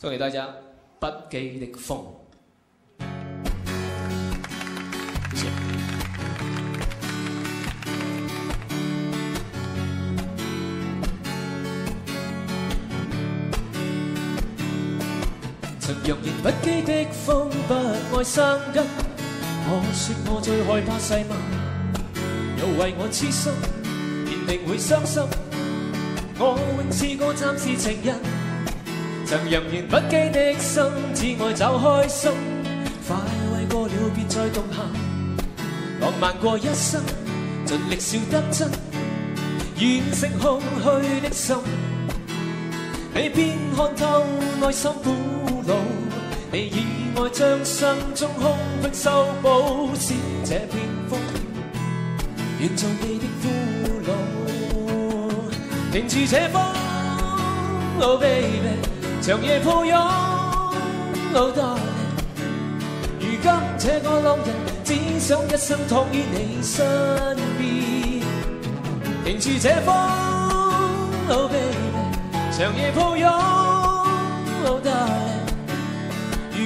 送给大家，不羁的风。曾扬言不羁的风不爱生根，我说我最害怕细密，又为我痴心，便定会伤心。我永是个暂时情人。曾任然不羁的心，只爱找开心，快慰过了便再动恨。浪漫过一生，尽力笑得真，掩饰空虚的心。你偏看透内心苦恼，你以爱将心中空隙修补。是这片风，愿做你的俘虏，停住这风，Oh baby。长夜抱拥，如今这个老人只想一生托于你身边，停住这风，长夜抱拥，如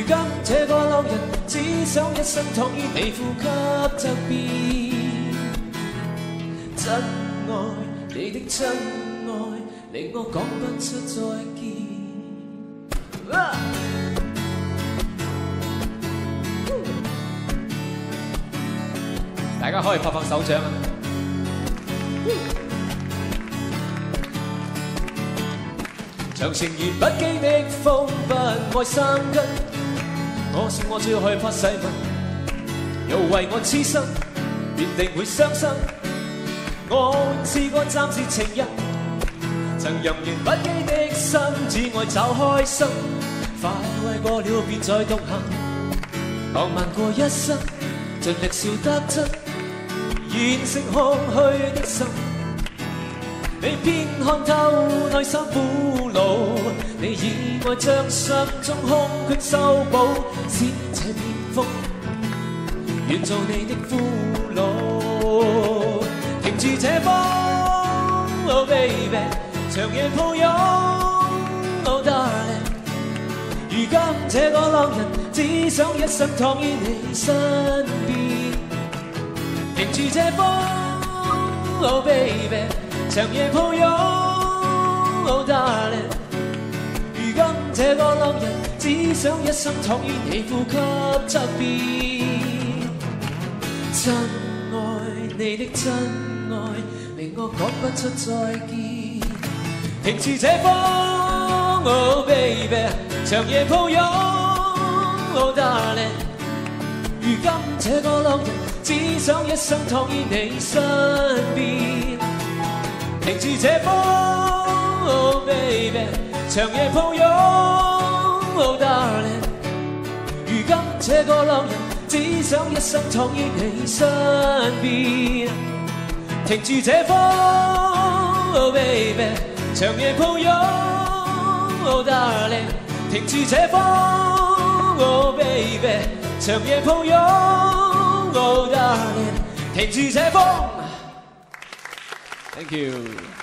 今这个老人只想一生托于你呼吸侧边，真爱你的真爱，令我讲不出再见。大家可以拍拍手掌啊！长情如不羁的风，不爱生根。我是我最害怕细问，又为我痴心，必定会伤心。我试过暂时情人，曾用完不羁的心，只爱找开心。快慰过了，便再独行，浪漫过一生，尽力笑得真。掩饰空虚的心，你偏看透内心苦恼。你以爱将心中空缺修补，此情偏风，愿做你的俘虏。停住这风，长夜抱拥。如今这个浪人，只想一生躺于你身边。停住这风，Oh baby，长夜抱拥，Oh darling。如今这个浪人，只想一生躺于你呼吸侧边。真爱你的真爱，令我讲不出再见。停住这风，Oh baby，长夜抱拥，Oh darling。如今这个浪人。只想一生躺于你身边，停住这风，Oh baby，长夜抱拥，Oh darling。如今这个浪人，只想一生躺于你身边，停住这风，Oh baby，长夜抱拥，Oh darling。停住这风，Oh baby，长夜抱拥。Thank you.